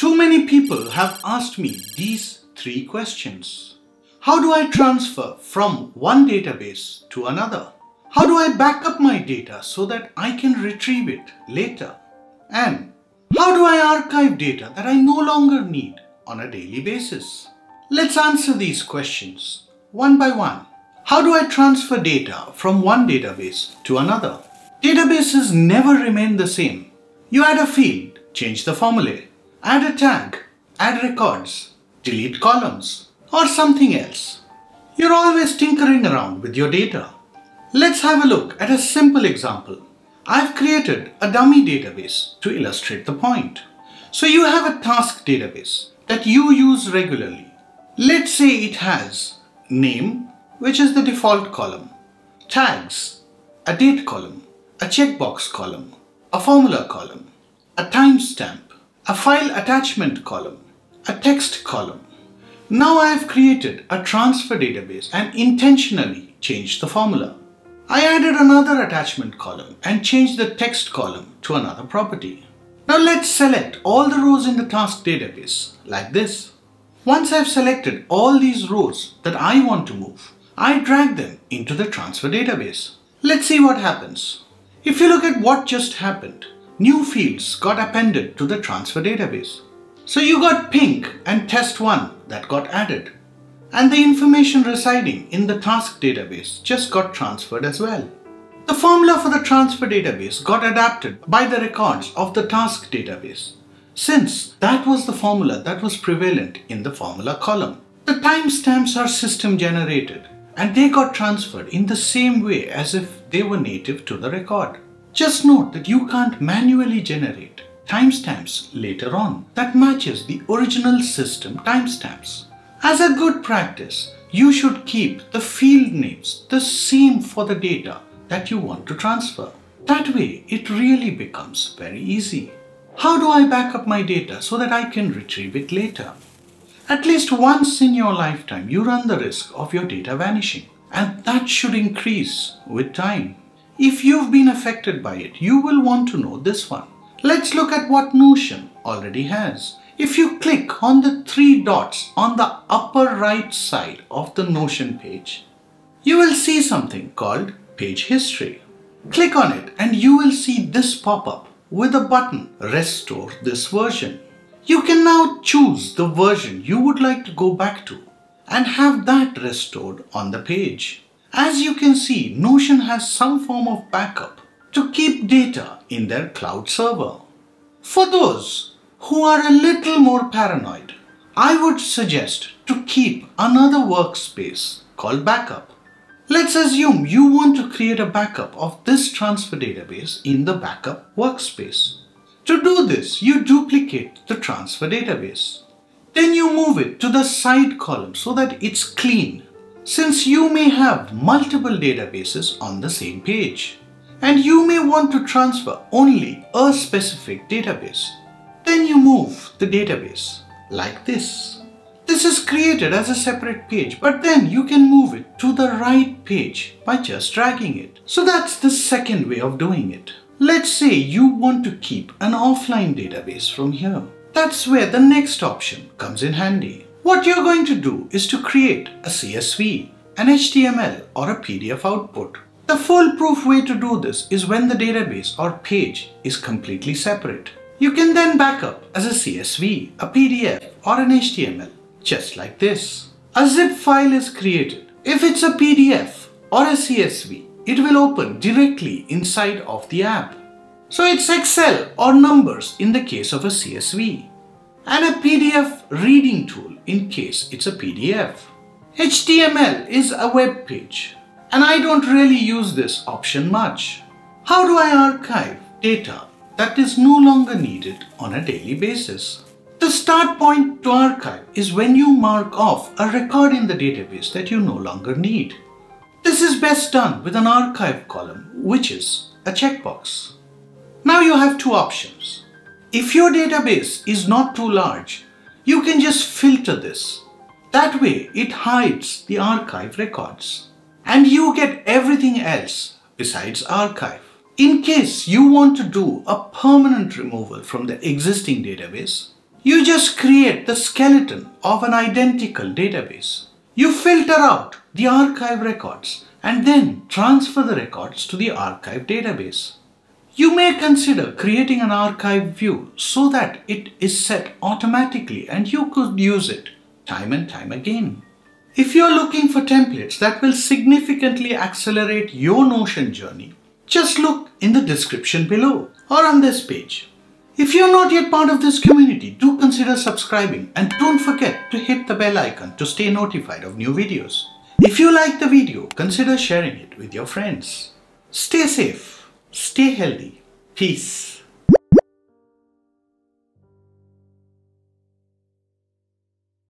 Too many people have asked me these three questions. How do I transfer from one database to another? How do I back up my data so that I can retrieve it later? And how do I archive data that I no longer need on a daily basis? Let's answer these questions one by one. How do I transfer data from one database to another? Databases never remain the same. You add a field, change the formulae, add a tag, add records, delete columns, or something else. You're always tinkering around with your data. Let's have a look at a simple example. I've created a dummy database to illustrate the point. So you have a task database that you use regularly. Let's say it has name, which is the default column, tags, a date column, a checkbox column, a formula column, a timestamp, a file attachment column, a text column. Now I have created a transfer database and intentionally changed the formula. I added another attachment column and changed the text column to another property. Now let's select all the rows in the task database like this. Once I've selected all these rows that I want to move, I drag them into the transfer database. Let's see what happens. If you look at what just happened, new fields got appended to the transfer database. So you got pink and test1 that got added. And the information residing in the task database just got transferred as well. The formula for the transfer database got adapted by the records of the task database, since that was the formula that was prevalent in the formula column. The timestamps are system generated and they got transferred in the same way as if they were native to the record. Just note that you can't manually generate timestamps later on that matches the original system timestamps. As a good practice, you should keep the field names the same for the data that you want to transfer. That way, it really becomes very easy. How do I back up my data so that I can retrieve it later? At least once in your lifetime, you run the risk of your data vanishing, and that should increase with time. If you've been affected by it, you will want to know this one. Let's look at what Notion already has. If you click on the three dots on the upper right side of the Notion page, you will see something called Page History. Click on it and you will see this pop up with a button Restore this version. You can now choose the version you would like to go back to and have that restored on the page. As you can see, Notion has some form of backup to keep data in their cloud server. For those who are a little more paranoid, I would suggest to keep another workspace called backup. Let's assume you want to create a backup of this transfer database in the backup workspace. To do this, you duplicate the transfer database. Then you move it to the side column so that it's clean, since you may have multiple databases on the same page. And you may want to transfer only a specific database. Then you move the database like this. This is created as a separate page, but then you can move it to the right page by just dragging it. So that's the second way of doing it. Let's say you want to keep an offline database from here. That's where the next option comes in handy. What you're going to do is to create a CSV, an HTML or a PDF output. The foolproof way to do this is when the database or page is completely separate. You can then back up as a CSV, a PDF or an HTML, just like this. A zip file is created. If it's a PDF or a CSV, it will open directly inside of the app. So it's Excel or numbers in the case of a CSV and a PDF reading tool in case it's a PDF. HTML is a web page and I don't really use this option much. How do I archive data that is no longer needed on a daily basis? The start point to archive is when you mark off a record in the database that you no longer need. This is best done with an archive column, which is a checkbox. Now you have two options. If your database is not too large, you can just filter this. That way it hides the archive records. And you get everything else besides archive. In case you want to do a permanent removal from the existing database, You just create the skeleton of an identical database. You filter out the archive records and then transfer the records to the archive database. You may consider creating an archive view so that it is set automatically and you could use it time and time again. If you're looking for templates that will significantly accelerate your Notion journey, just look in the description below or on this page. If you're not yet part of this community, do consider subscribing and don't forget to hit the bell icon to stay notified of new videos. If you like the video, consider sharing it with your friends. Stay safe, stay healthy, peace.